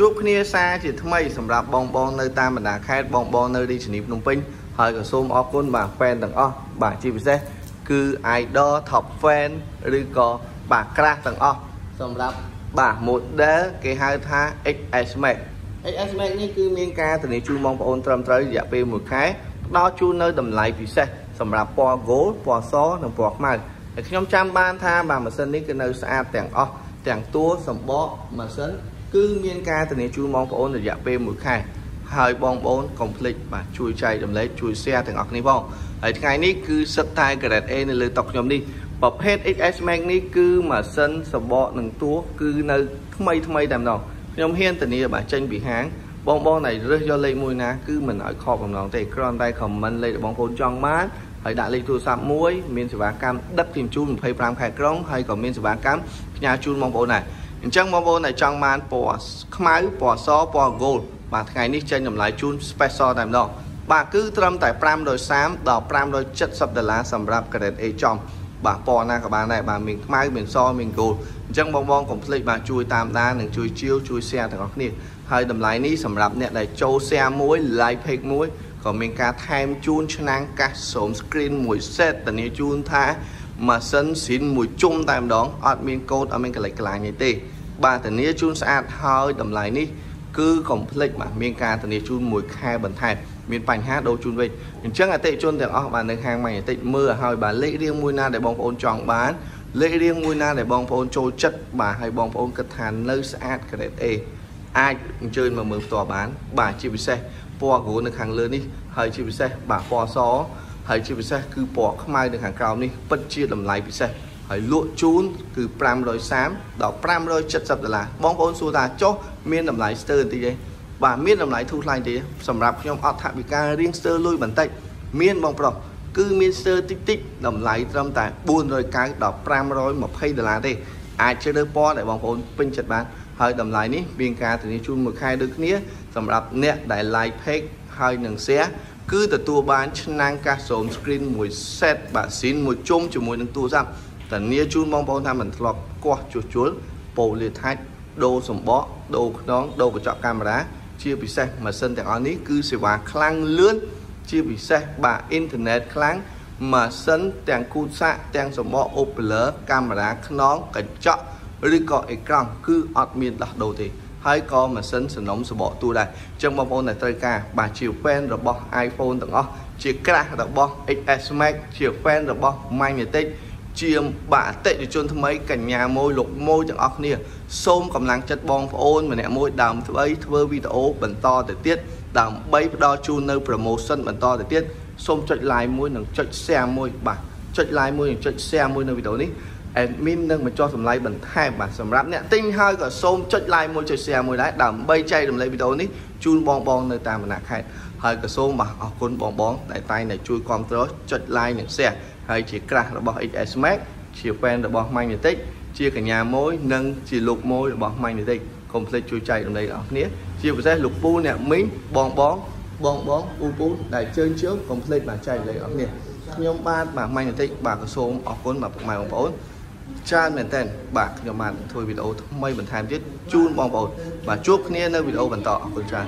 ជួបគ្នាសារជាថ្មីសម្រាប់បងបងនៅតាមបណ្ដាខេត្តបងបងនៅរាជធានីភ្នំពេញហើយក៏សូមអរគុណបាទ fan ទាំងអស់បាទជាពិសេសគឺ idol top fan ឬក៏បាទក្រាស់ទាំងអស់សម្រាប់បាទ model គេហៅថា XS Max XS Max នេះគឺមានការធានាជូនបងប្អូនត្រឹមត្រូវរយៈពេល1ខែផ្ដល់ជូននៅតម្លៃពិសេសសម្រាប់ពណ៌ gold ពណ៌សនិងពណ៌ខ្មៅហើយខ្ញុំចាំបានថាបាទម៉ាស៊ីននេះគឺនៅស្អាតទាំងអស់ទាំងតួសម្បកម៉ាស៊ីន គឺមានការធានាជូនបងប្អូនរយៈពេល1ខែហើយបងប្អូនកុំភ្លេចបាទជួយចែករំលែកជួយ share ទាំងអស់គ្នាផងហើយថ្ងៃនេះគឺសិតតែ grade A នៅលើតុខ្ញុំនេះប្រភេទ XS Max នេះគឺម៉ាស៊ីនសម្បកនឹងតួគឺនៅថ្មីថ្មីតែម្ដងខ្ញុំហ៊ានធានាបាទចេញពីហាងបងបងដែលរើសយកលេខមួយណាគឺមិនឲ្យខកបំណងទេគ្រាន់តែ comment លេខរបស់បងប្អូនចង់បានហើយដាក់លេខទូរស័ព្ទមួយមានសេវាកម្មដឹកជញ្ជូន25ខែក្រុងហើយក៏មានសេវាកម្មផ្ញើជូនបងប្អូនដែរ អញ្ចឹងបងប្អូនដែលចង់បានពណ៌ខ្មៅពណ៌សពណ៌ gold បាទថ្ងៃនេះចេញតម្លៃជូន special តែម្ដងបាទគឺត្រឹមតែ530ដល់570ដុល្លារសម្រាប់ grade A ចំបាទពណ៌ណាក៏បានដែរបាទមានខ្មៅមានសមាន gold អញ្ចឹងបងបងកុំភ្លេចបាទជួយតាមដាននិងជួយជាវជួយ share ទាំងអស់គ្នាហើយតម្លៃនេះសម្រាប់អ្នកដែលចូល share មួយ like page មួយក៏មានការថែមជូនឆ្នាំងកាសសូម screen មួយ set ធានាជូនថា ម៉ាស៊ីនស៊ីនមួយជុំតែម្ដងអត់មានកូដអត់មានកលិចកលាញទេ បាទធានាជូនស្អាតហើយតម្លៃនេះគឺកុំភ្លេចបាទមានការធានាជូនមួយខែបន្ថែមមានបញ្ហាដូរជូនវិញអញ្ចឹងអតិជនទាំងអស់បាទនៅហាងម៉ាញ់តិចមើលឲ្យបាទលេខរៀងមួយណាដែលបងប្អូនចង់បានលេខរៀងមួយណាដែលបងប្អូនចូលចិត្តបាទហើយបងប្អូនគិតថានៅស្អាត grade A អាចអញ្ជើញមកមើលផ្ទាល់បាន បាទជាពិសេសពណ៌ក្រូននៅខាងលើនេះហើយជាពិសេសបាទពណ៌ស ហើយជាពិសេសគឺពណ៌ខ្មៅនៅខាងក្រោមនេះពិតជាតម្លៃពិសេសហើយលក់ជូនគឺ530ដល់570ដុល្លារបងប្អូនសួរថាចុះមានតម្លៃស្ទើរបន្តិចទេបាទមានតម្លៃធូរថ្លៃទេសម្រាប់ខ្ញុំអត់ថាវិការរៀងស្ទើរលុយបន្តិចមានបងប្រុសគឺមានស្ទើរតិចតិចតម្លៃត្រឹមតែ490ដល់520ដុល្លារទេអាចជ្រើសរើសពណ៌ដែលបងប្អូនពេញចិត្តបានហើយតម្លៃនេះមានការធានាជូនមួយខែដូចគ្នាសម្រាប់អ្នកដែល like page ហើយនឹង share គឺទទួលបានឆ្នាំងកាសសូម screen មួយ set បាទស៊ីនមួយជុំជាមួយនឹងទូរស័ព្ទធានាជូនបងប្អូនថាមិនធ្លាប់កោះជួសជុលប៉ូលាថាច់ដូរសម្បកដូរខ្នងដូរកញ្ចក់កាមេរ៉ាជាពិសេសម៉ាស៊ីនទាំងអស់នេះគឺសេវាខ្លាំងលឿនជាពិសេសបាទអ៊ីនធឺណិតខ្លាំងម៉ាស៊ីនទាំងគូសាក់ទាំងសម្បកអូពូលឺកាមេរ៉ាខ្នងកញ្ចក់ឬក៏អេក្រង់គឺអត់មានដោះដូរទេ ហើយក៏ម៉ាស៊ីនសំណុំសបកទូដែរអញ្ចឹងបងប្អូនដែលត្រូវការបាទជា fan របស់ iPhone ទាំងអស់ជាក្រាស់របស់ XS Max ជា fan របស់ Magnetic ជាបាទអតិថិជនថ្មីកញ្ញាមួយលោកមួយទាំងអស់គ្នាសូមកម្លាំងចិត្តបងប្អូនម្នាក់មួយដើមធ្វើធ្វើវីដេអូបន្តទៅទៀតដើម្បីផ្ដល់ជូននៅ promotion បន្តទៅទៀតសូមចុច like មួយនិងចុច share មួយបាទចុច like មួយនិងចុច share មួយនៅវីដេអូនេះ admin នឹងបញ្ចុះតម្លៃបន្ថែមបាទសម្រាប់អ្នកទិញហើយក៏សូមចុច like មួយចុច share មួយដែរដើម្បីចែករំលែកវីដេអូនេះជូនបងបងនៅតាមបណ្ដាខេត្តហើយក៏សូមបាទអរគុណបងបងដែលតែងតែជួយគ្រប់គ្រងចុច like និង share ហើយជាក្រាស់របស់ XS Max ជា fan របស់ Magnetic ជាកញ្ញាមួយនិងជាលោកមួយរបស់ Magnetic កុំភ្លេចជួយចែករំលែកដល់គ្នាជាពិសេសលោកពូអ្នកមីងបងបងបងបងពូពូដែលជើញជើងកុំភ្លេចបាទចែករំលែកដល់គ្នាខ្ញុំបាទបាទ Magnetic បាទក៏សូមអរគុណបាទពុកម៉ែបងប្អូន ច្រើនមែនតើបាទខ្ញុំបានធ្វើវីដេអូថ្មីបន្ថែមទៀតជូនបងប្អូនបាទជួបគ្នានៅវីដេអូបន្តអរគុណច្រើន